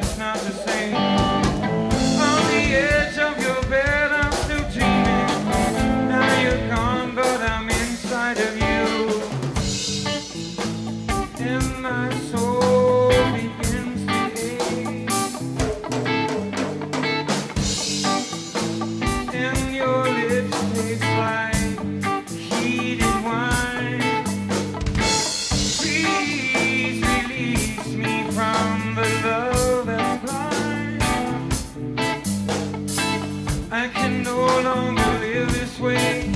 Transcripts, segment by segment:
just not the same. On the edge of your bed, I'm still dreaming. Now you're gone, but I'm inside of you. In I can no longer live this way.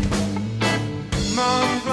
Mom's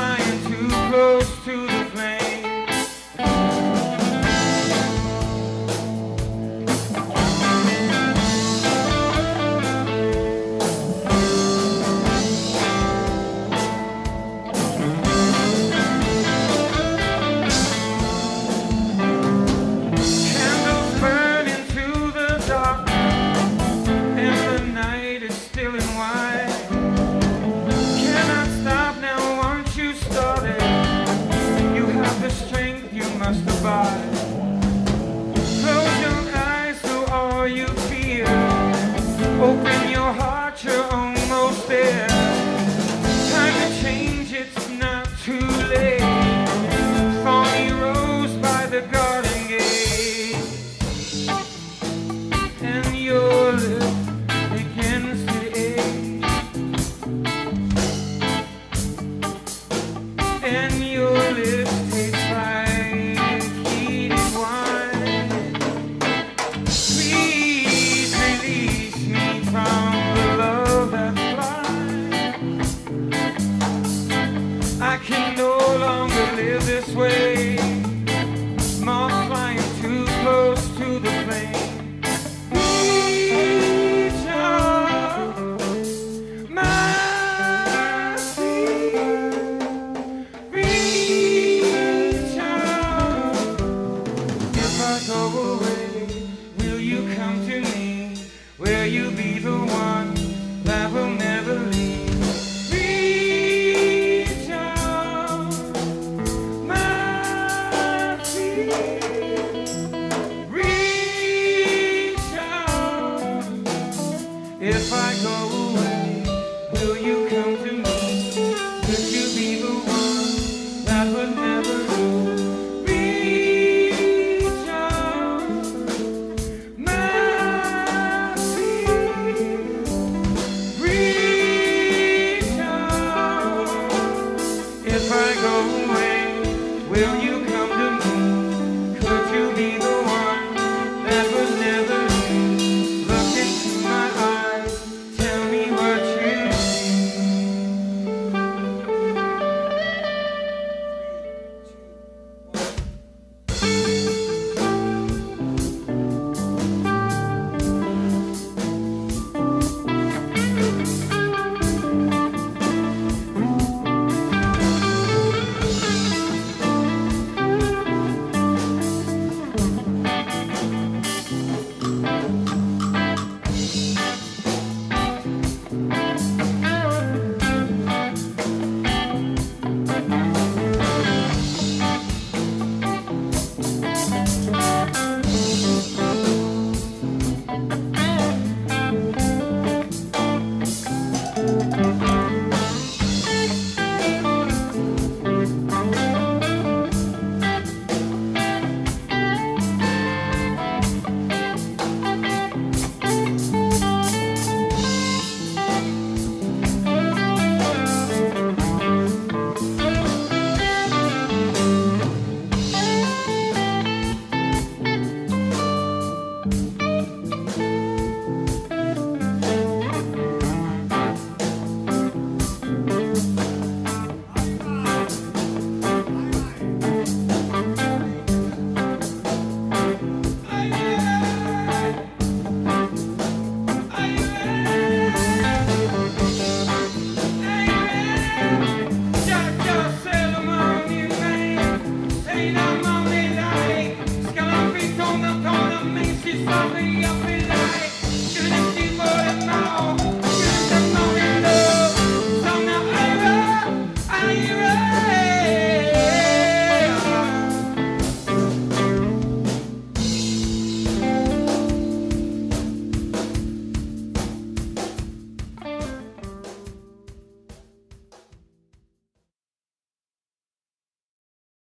I go away, will you come to me? Will you be the one?